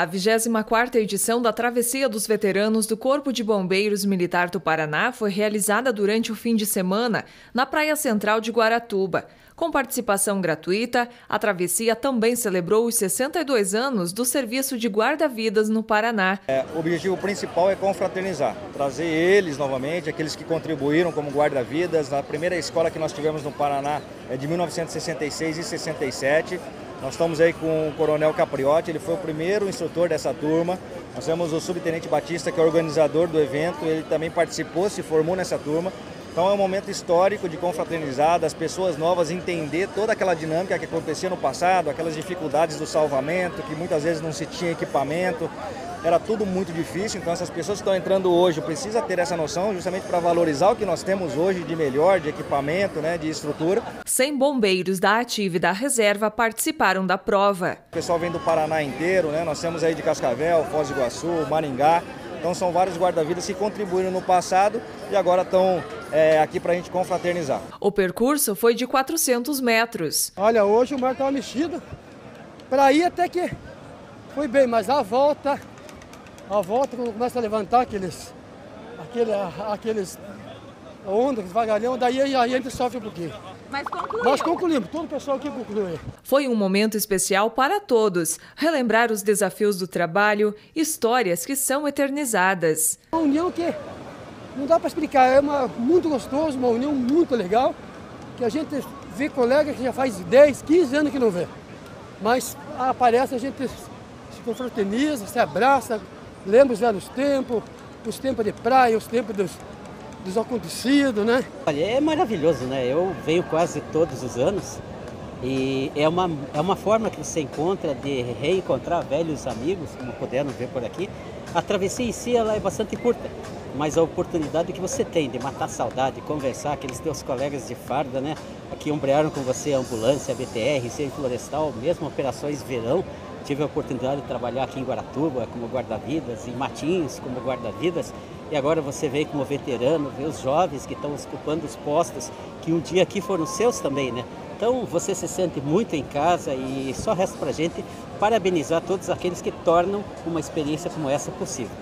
A 24ª edição da Travessia dos Veteranos do Corpo de Bombeiros Militar do Paraná foi realizada durante o fim de semana na Praia Central de Guaratuba. Com participação gratuita, a travessia também celebrou os 62 anos do serviço de guarda-vidas no Paraná. É, o objetivo principal é confraternizar, trazer eles novamente, aqueles que contribuíram como guarda-vidas. A primeira escola que nós tivemos no Paraná é de 1966 e 67. Nós estamos aí com o Coronel Capriotti, ele foi o primeiro instrutor dessa turma. Nós temos o Subtenente Batista, que é organizador do evento, ele também participou, se formou nessa turma. Então é um momento histórico de confraternizar, das pessoas novas entender toda aquela dinâmica que acontecia no passado, aquelas dificuldades do salvamento, que muitas vezes não se tinha equipamento, era tudo muito difícil, então essas pessoas que estão entrando hoje precisam ter essa noção justamente para valorizar o que nós temos hoje de melhor, de equipamento, né, de estrutura. 100 bombeiros da ativa e da reserva participaram da prova. O pessoal vem do Paraná inteiro, né, nós temos aí de Cascavel, Foz do Iguaçu, Maringá, então são vários guarda-vidas que contribuíram no passado e agora estão é, aqui para a gente confraternizar. O percurso foi de 400 metros. Olha, hoje o mar estava mexido. Para ir até que foi bem, mas a volta a volta, quando começa a levantar aqueles, aquele, aqueles ondas, devagarão, daí aí a gente sofre um pouquinho. Mas concluiu. Nós concluímos, todo o pessoal aqui concluiu. Foi um momento especial para todos. Relembrar os desafios do trabalho, histórias que são eternizadas. Uma união que não dá para explicar, é uma, muito gostoso, uma união muito legal, que a gente vê colegas que já faz 10, 15 anos que não vê. Mas aparece, a gente se confraterniza, se abraça, lembra os velhos tempos, os tempos de praia, os tempos dos, dos acontecidos, né? Olha, é maravilhoso, né? Eu venho quase todos os anos e é uma, é uma forma que você encontra de reencontrar velhos amigos, como puderam ver por aqui. A travessia em si ela é bastante curta, mas a oportunidade que você tem de matar saudade, conversar, aqueles teus colegas de farda, né? Que ombrearam com você a ambulância, a BTR, Centro Florestal, mesmo operações verão, Tive a oportunidade de trabalhar aqui em Guaratuba como guarda-vidas, em Matins como guarda-vidas, e agora você veio como veterano, vê os jovens que estão ocupando os postos que um dia aqui foram seus também, né? Então você se sente muito em casa e só resta para gente parabenizar todos aqueles que tornam uma experiência como essa possível.